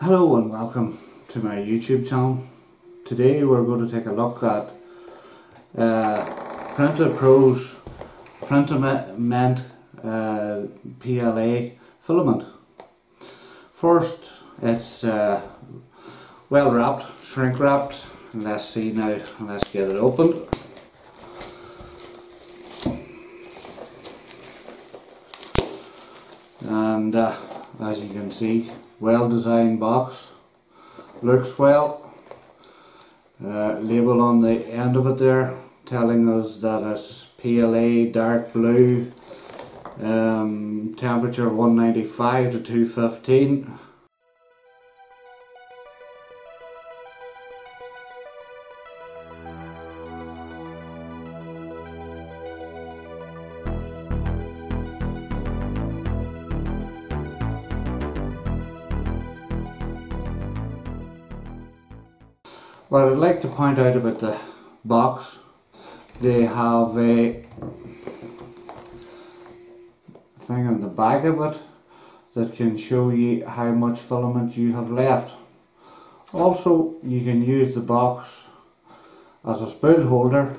Hello and welcome to my YouTube channel. Today we're going to take a look at uh, Printer Pro's Printament uh, PLA filament. First it's uh, well wrapped, shrink wrapped. Let's see now, let's get it opened. And uh, as you can see well designed box looks well. Uh, label on the end of it there telling us that it's PLA dark blue um, temperature 195 to 215 What I'd like to point out about the box, they have a thing on the back of it that can show you how much filament you have left. Also, you can use the box as a spool holder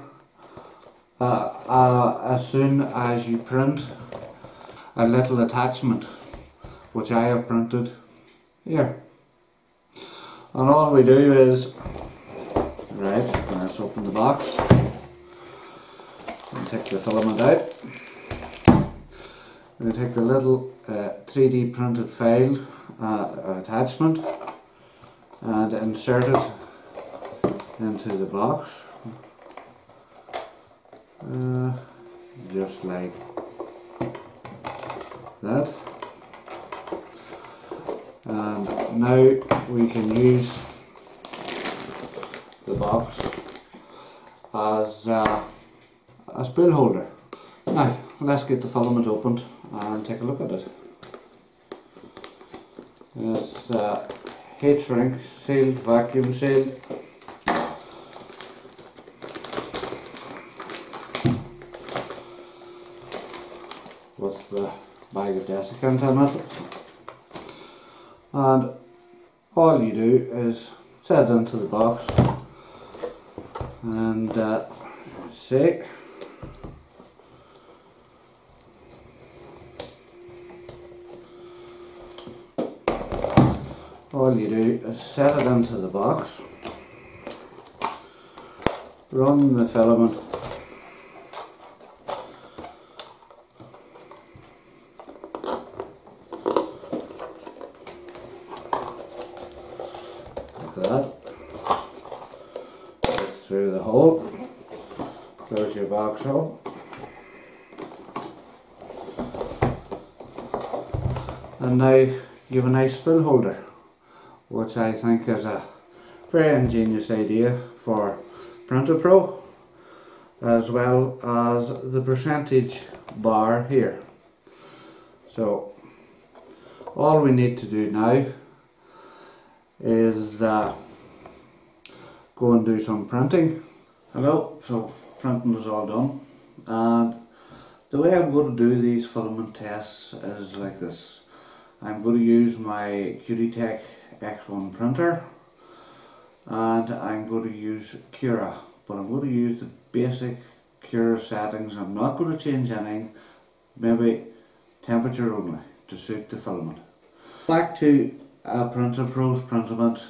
uh, uh, as soon as you print a little attachment which I have printed here. And all we do is Right, let's open the box. And take the filament out. We take the little uh, 3D printed file uh, attachment and insert it into the box. Uh, just like that. And now we can use box as uh, a spool holder. Now let's get the filament opened and take a look at it. It's uh, heat shrink sealed, vacuum sealed. With the bag of desiccant in it. And all you do is set it into the box and uh, see all you do is set it into the box. Run the filament like that through the hole, close your box hole. And now you have a nice spool holder, which I think is a very ingenious idea for Aprintapro, as well as the percentage bar here. So all we need to do now is uh, go and do some printing. Hello, so printing is all done and uh, the way I'm going to do these filament tests is like this. I'm going to use my Qidi Tech X1 printer and I'm going to use Cura but I'm going to use the basic Cura settings. I'm not going to change anything, maybe temperature only to suit the filament. Back to a Printer Pro's Printament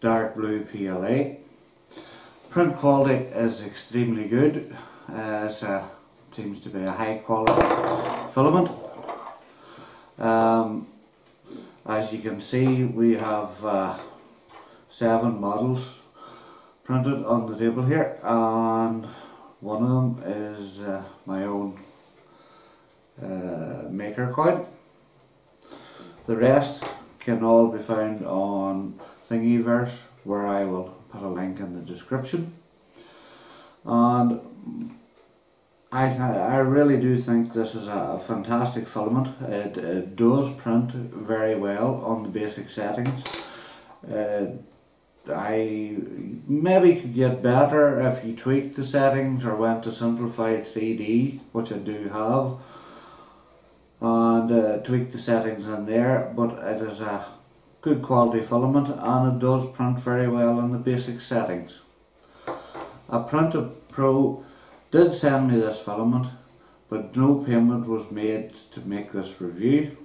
dark blue PLA. Print quality is extremely good. Uh, it seems to be a high quality filament. Um, as you can see we have uh, seven models printed on the table here and one of them is uh, my own uh, maker coin. The rest can all be found on Thingiverse where I will a link in the description. And I I really do think this is a fantastic filament. It, it does print very well on the basic settings. Uh, I maybe could get better if you tweak the settings or went to Simplify3D which I do have and uh, tweak the settings in there but it is a good quality filament and it does print very well in the basic settings. A printer pro did send me this filament but no payment was made to make this review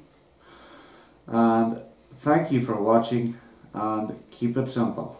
and thank you for watching and keep it simple.